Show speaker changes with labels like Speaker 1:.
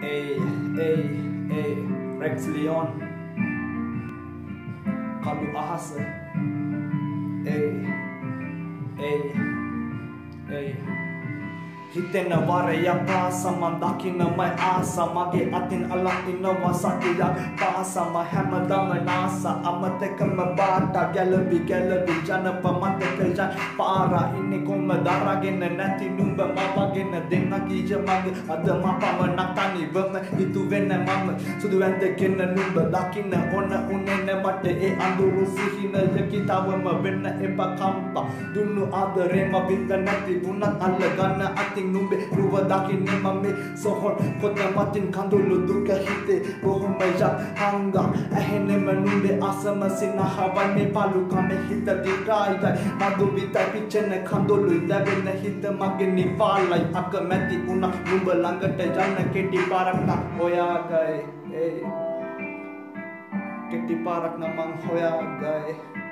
Speaker 1: Ey, ey, ey, Rex Leon. Kalu අහස Ey, ey, ey හිතෙන වරය පාසම දකින්නමයි ආස මගේ අතින් අලක් ඉන්නවා සතියක් පාසම හැමදම නාස අමතකම බාට ගැලබි ගැලබි ජනප මතක ජන් පාරා ඉන්නේ කොම්ම දරාගෙන නැති නුඹ මවගෙන දෙන්න කීජ මගේ අද මපම නතනිවම හිතු වෙන්න මම. සුදු ඇඳගෙන නුඹ දකින්න ඕන උනේ මට. ඒ අඳුරු සිහින යකිතවම වෙන්න එපා කම්පා. දුන්නු ආදරේම බින්ද නැති වුණත් අල්ලගන්න අති ඉතින් නුඹේ රුව දකින්නේ මම මේ සොහොන් කොත මතින් කඳුළු දුක හිතේ බොහොම යත් හංගා ඇහෙනෙම නුඹේ අසම සිනහවයි මේ පලුකම හිත දිගායියි මදු විතයි පිච්චෙන කඳුළුයි දැවෙන හිත මගේ නිපාලයි. අකමැති වුණා නුඹ ළඟට යන්න කෙටි පාරක් නම් හොයාගයි. ඒ කෙටි පාරක් නම් මං හොයාගයි. ඒ